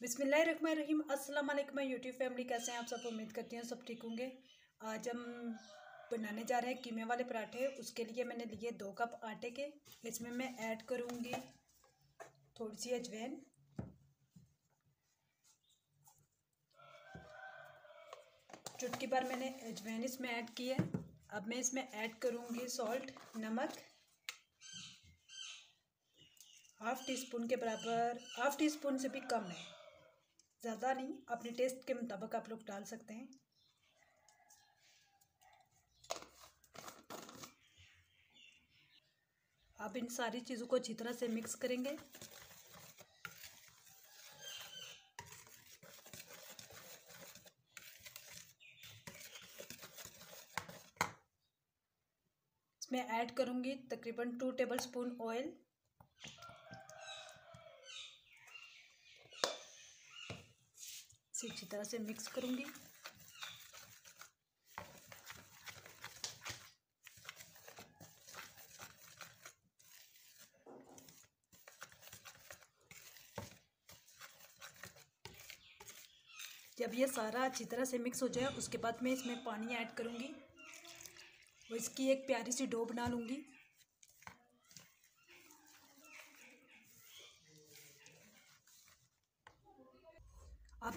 बिसमीम अस्सलाम वालेकुम यूट्यूब फैमिली, कैसे हैं आप सब? उम्मीद करती हैं सब ठीक होंगे। आज हम बनाने जा रहे हैं कीमे वाले पराठे। उसके लिए मैंने लिए दो कप आटे के। इसमें मैं ऐड करूँगी थोड़ी सी अजवैन। चुटकी बार मैंने अजवैन इसमें ऐड की है। अब मैं इसमें ऐड करूँगी सॉल्ट नमक। हाफ़ टी स्पून के बराबर, हाफ़ टी स्पून से भी कम है। ज़्यादा नहीं, अपने टेस्ट के मुताबिक आप लोग डाल सकते हैं। आप इन सारी चीज़ों को अच्छी तरह से मिक्स करेंगे। इसमें ऐड करूँगी तकरीबन टू टेबल स्पून ऑयल इसे अच्छी तरह से मिक्स करूँगी। जब ये सारा अच्छी तरह से मिक्स हो जाए, उसके बाद मैं इसमें पानी ऐड करूँगी। और इसकी एक प्यारी सी डो बना लूँगी।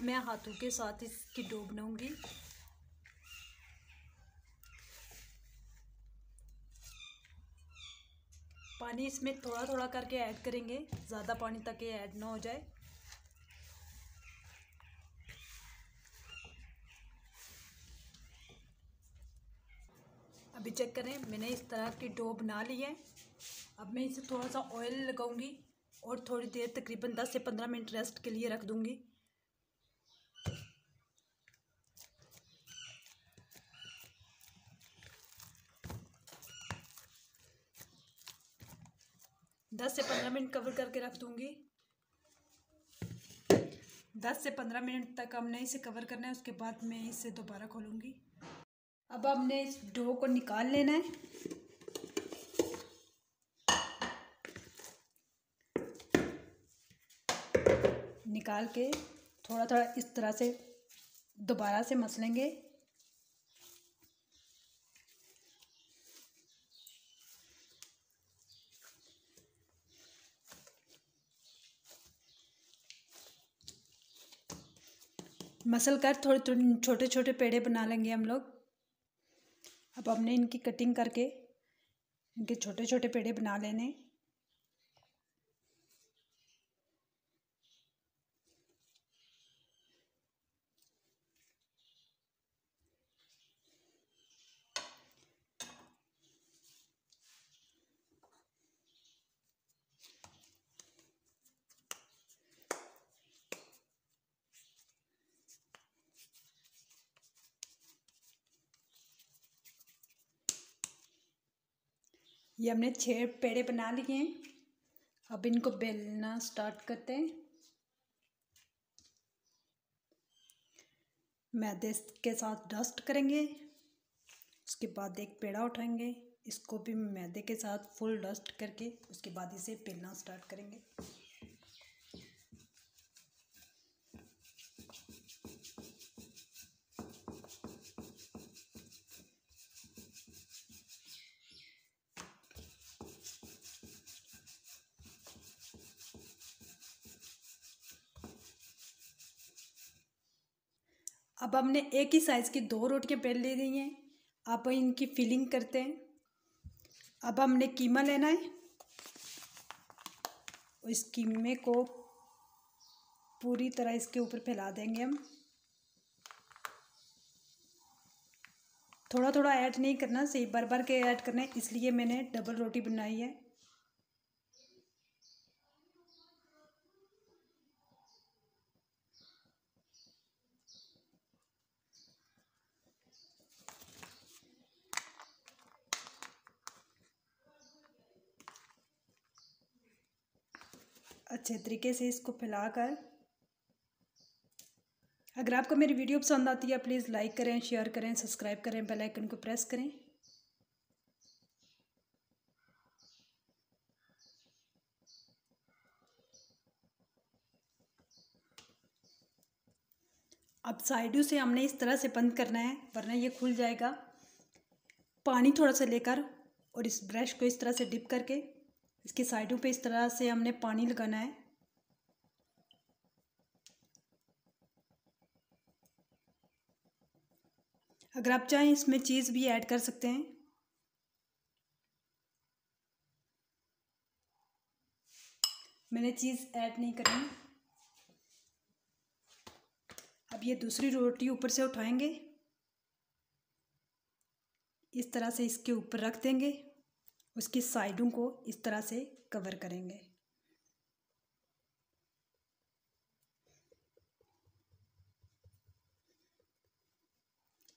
मैं हाथों के साथ इसकी डो बनाऊँगी पानी इसमें थोड़ा थोड़ा करके ऐड करेंगे, ज़्यादा पानी तक ये ऐड ना हो जाए। अभी चेक करें, मैंने इस तरह की डो बना ली है। अब मैं इसे थोड़ा सा ऑयल लगाऊँगी और थोड़ी देर तकरीबन दस से पंद्रह मिनट रेस्ट के लिए रख दूँगी। दस से पंद्रह मिनट कवर करके रख दूँगी। दस से पंद्रह मिनट तक हमने इसे कवर करना है, उसके बाद मैं इसे दोबारा खोलूँगी। अब हमने इस डो को निकाल लेना है। निकाल के थोड़ा थोड़ा इस तरह से दोबारा से मसलेंगे। मसल कर थोड़े थोड़े छोटे छोटे पेड़े बना लेंगे हम लोग। अब हमने इनकी कटिंग करके इनके छोटे छोटे पेड़े बना लेने। ये हमने छः पेड़े बना लिए हैं। अब इनको बेलना स्टार्ट करते हैं। मैदे के साथ डस्ट करेंगे। उसके बाद एक पेड़ा उठाएँगे। इसको भी मैदे के साथ फुल डस्ट करके उसके बाद इसे बेलना स्टार्ट करेंगे। अब हमने एक ही साइज़ की दो रोटियाँ बेल ले ली हैं। अब इनकी फिलिंग करते हैं। अब हमने कीमा लेना है। इस कीमे को पूरी तरह इसके ऊपर फैला देंगे हम। थोड़ा थोड़ा ऐड नहीं करना, सही बार बार के ऐड करना है, इसलिए मैंने डबल रोटी बनाई है। अच्छे तरीके से इसको फैलाकर। अगर आपको मेरी वीडियो पसंद आती है प्लीज़ लाइक करें शेयर करें सब्सक्राइब करें बेल आइकन को प्रेस करें। अब साइडों से हमने इस तरह से बंद करना है, वरना ये खुल जाएगा। पानी थोड़ा सा लेकर और इस ब्रश को इस तरह से डिप करके। इसके साइडों पे इस तरह से हमने पानी लगाना है। अगर आप चाहें इसमें चीज़ भी ऐड कर सकते हैं। मैंने चीज़ ऐड नहीं करी। अब ये दूसरी रोटी ऊपर से उठाएँगे। इस तरह से इसके ऊपर रख देंगे। उसकी साइडों को इस तरह से कवर करेंगे।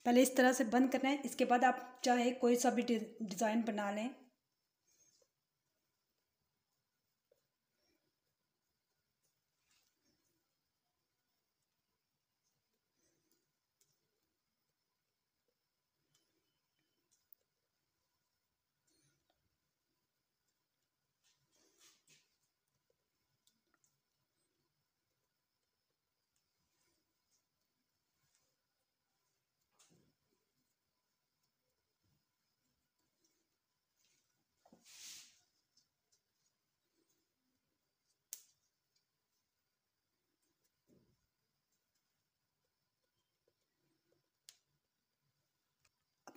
पहले इस तरह से बंद करना है, इसके बाद आप चाहे कोई सा भी डिज़ाइन बना लें।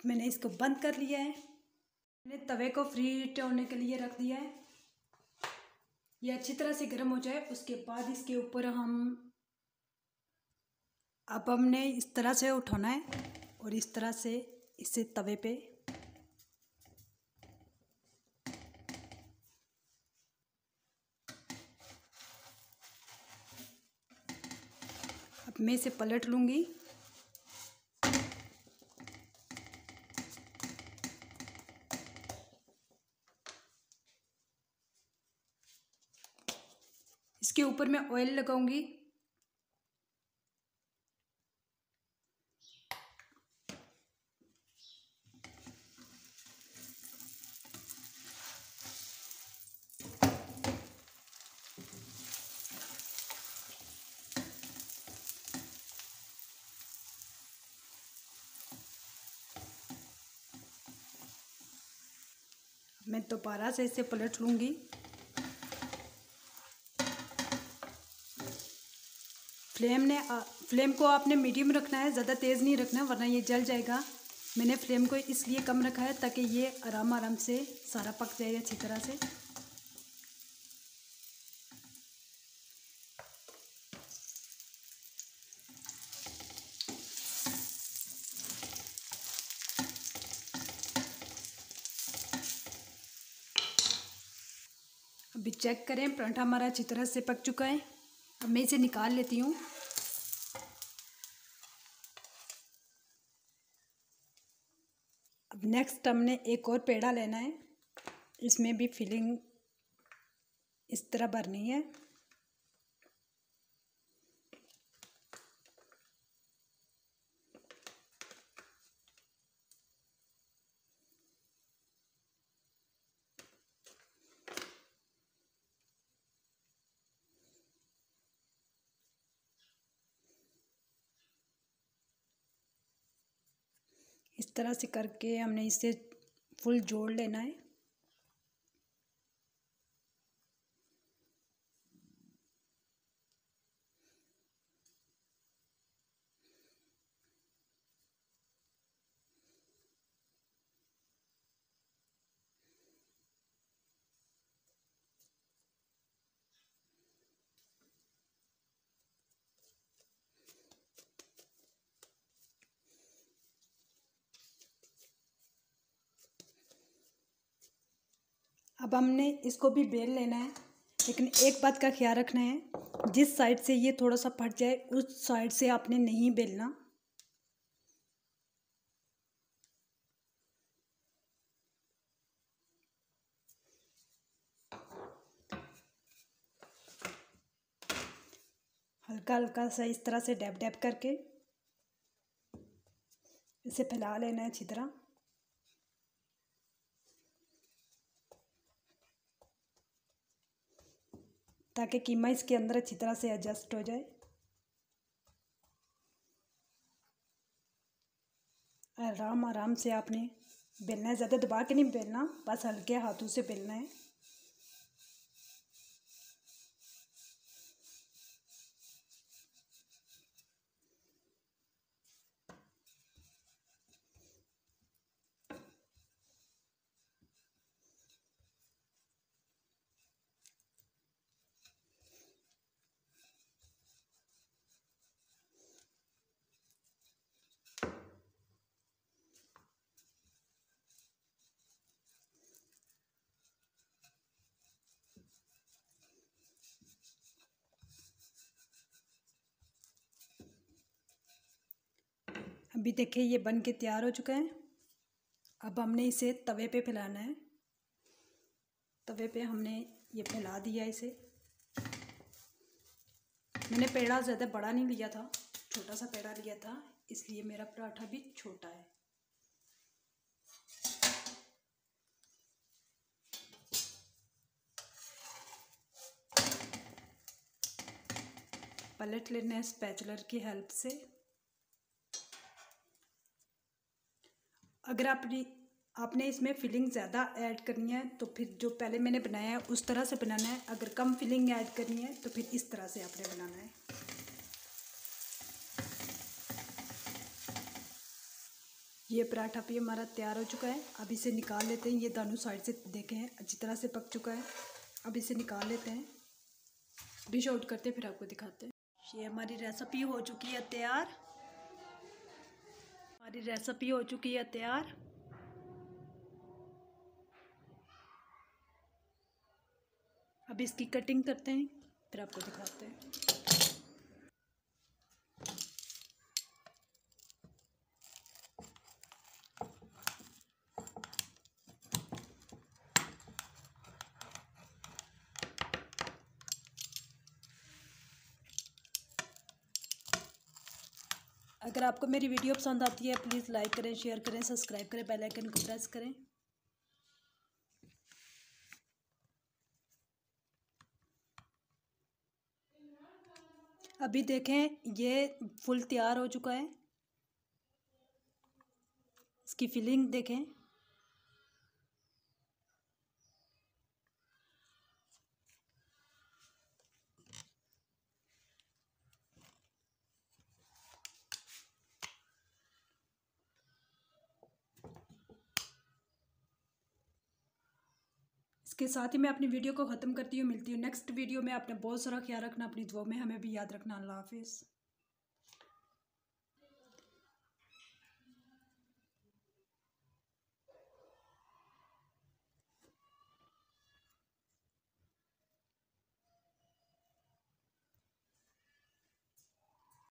मैंने इसको बंद कर लिया है। मैंने तवे को फ्री हीट होने के लिए रख दिया है। ये अच्छी तरह से गर्म हो जाए, उसके बाद इसके ऊपर हम अब हमने इस तरह से उठाना है और इस तरह से इसे तवे पे। अब मैं इसे पलट लूँगी। इसके ऊपर मैं ऑयल लगाऊँगी। मैं दोबारा से इसे पलट लूँगी। फ्लेम ने फ्लेम को आपने मीडियम रखना है, ज़्यादा तेज़ नहीं रखना, वरना ये जल जाएगा। मैंने फ्लेम को इसलिए कम रखा है ताकि ये आराम आराम से सारा पक जाए अच्छी तरह से। अभी चेक करें, पराठा हमारा अच्छी तरह से पक चुका है। अब मैं इसे निकाल लेती हूँ। अब नेक्स्ट हमने एक और पेड़ा लेना है। इसमें भी फिलिंग इस तरह भरनी है। इस तरह से करके हमने इसे फुल जोड़ लेना है। अब हमने इसको भी बेल लेना है, लेकिन एक बात का ख्याल रखना है, जिस साइड से ये थोड़ा सा फट जाए, उस साइड से आपने नहीं बेलना। हल्का हल्का सा इस तरह से डैप डैप करके, इसे फैला लेना है अच्छी तरह। ताकि कीमा इसके अंदर अच्छी तरह से एडजस्ट हो जाए। आराम आराम से आपने बेलना है। ज़्यादा दबा के नहीं बेलना, बस हल्के हाथों से बेलना है। अभी देखिए ये बन के तैयार हो चुका है। अब हमने इसे तवे पे फैलाना है। तवे पे हमने ये फैला दिया इसे। मैंने पेड़ा ज़्यादा बड़ा नहीं लिया था, छोटा सा पेड़ा लिया था, इसलिए मेरा पराठा भी छोटा है। पलट लेना है स्पैचुलर की हेल्प से। अगर आपने आपने इसमें फिलिंग ज़्यादा ऐड करनी है तो फिर जो पहले मैंने बनाया है, उस तरह से बनाना है। अगर कम फिलिंग ऐड करनी है तो फिर इस तरह से आपने बनाना है। ये पराठा भी हमारा तैयार हो चुका है। अब इसे निकाल लेते हैं। ये दोनों साइड से देखे हैं। अच्छी तरह से पक चुका है। अब इसे निकाल लेते हैं। डिश आउट करते हैं, फिर आपको दिखाते हैं। ये हमारी रेसिपी हो चुकी है तैयार। हमारी रेसिपी हो चुकी है तैयार। अब इसकी कटिंग करते हैं। फिर आपको दिखाते हैं। अगर आपको मेरी वीडियो पसंद आती है प्लीज़ लाइक करें शेयर करें सब्सक्राइब करें बेल आइकन को प्रेस करें। अभी देखें, ये फुल तैयार हो चुका है। इसकी फिलिंग देखें। इसके साथ ही मैं अपनी वीडियो को ख़त्म करती हूँ, मिलती हूँ नेक्स्ट वीडियो में। अपना बहुत सारा ख्याल रखना, अपनी दुआ में हमें भी याद रखना। अल्लाह हाफिज़।